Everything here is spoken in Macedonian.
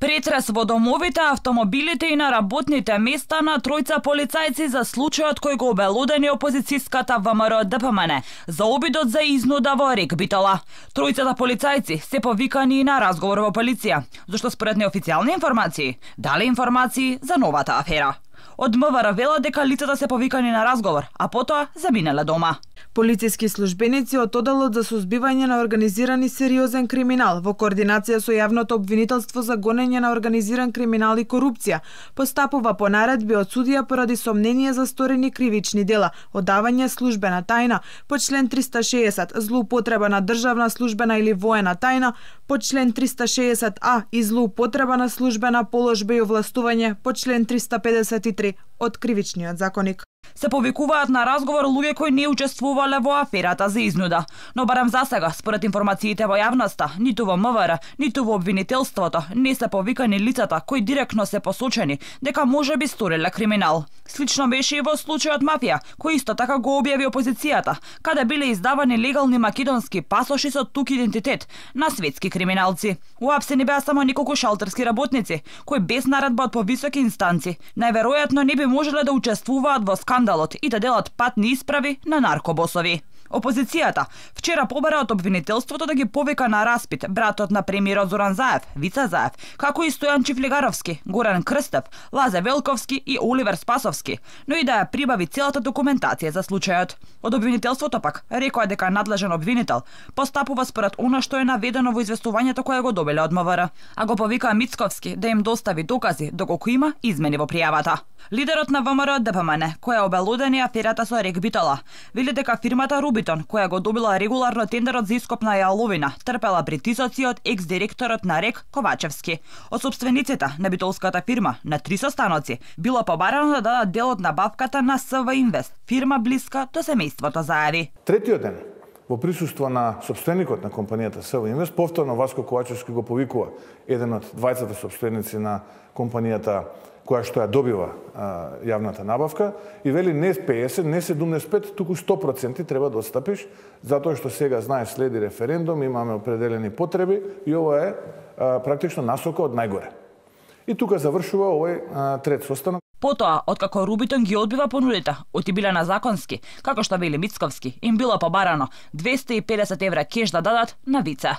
Претрес во домовите, автомобилите и на работните места на тројца полицајци за случајот кој го обелодени опозицијската ВМРО ДПМН за обидот за изнуда во Рек Битола. Тројцата полицајци се повикани на разговор во полиција, зашто според неофицијални информации дали информации за новата афера. Од МВР вела дека лицата се повикани на разговор, а потоа заминале дома. Полициски службеници од Одделот за сузбивање на организирани сериозен криминал во координација со јавното обвинителство за гонење на организиран криминал и корупција. Постапува по наредби од судија поради сомнение за сторени кривични дела, одавање службена тајна. По член 360, злоупотреба на државна службена или воена тајна. По член 360а и злоупотреба на службена положба и овластување. По член 353 од кривичниот законник се повикуваат на разговор луѓе кои не учествувале во аферата за изнуда. Но барем за сега, според информациите во јавноста, ниту во МВР, ниту во обвинителството не се повикани лицата кои директно се посочени дека може би сториле криминал. Слично беше и во случајот мафија, кој исто така го објави опозицијата, каде биле издавани легални македонски пасоши со тук идентитет на светски криминалци. Уапсени беа само неколку шалтерски работници, кои без наредба од повисоки инстанци, најверојатно не би можеле да учествуваат во скандалот и да делат патни исправи на наркобосови. Опозицијата вчера побара од обвинителството да ги повика на распит братот на премиерот Зоран Заев, Вица Заев, како и Стојан Чифлигаровски, Горан Крстев, Лазе Велковски и Оливер Спасовски, но и да ја прибави целата документација за случајот. Од обвинителството пак рекоа дека надлежен обвинител постапува според она што е наведено во известувањето кое го добиле од МВР, а го повика Мицковски да им достави докази доколку има измени во пријавата. Лидерот на ВМРО ДПМН, која обелудени аферата со Рек Битола, вели дека фирмата Рубитон, која го добила регуларно тендерот за ископ на јаловина, трпела притисоци од екс-директорот на Рек Ковачевски. Од собствениците на битолската фирма на три состаноци било побарано да дадат дел од набавката на СВ Инвест, фирма блиска до семејството заеви. Третиот ден, во присуство на собственикот на компанијата Сево Инвест, повторно Васко Ковачевски го повикува еден од двајцата собственици на компанијата која што ја добива а, јавната набавка и вели не 50, не 75, туку 100% треба да отстапиш, затоа што сега знае следи референдум, имаме определени потреби и ова е а, практично насока од најгоре. И тука завршува овој а, трет состанок. Потоа, откако Рубитон ги одбива понудите, оти биле на законски, како што вели Мицковски, им било побарано 250 евра кеш да дадат на вице.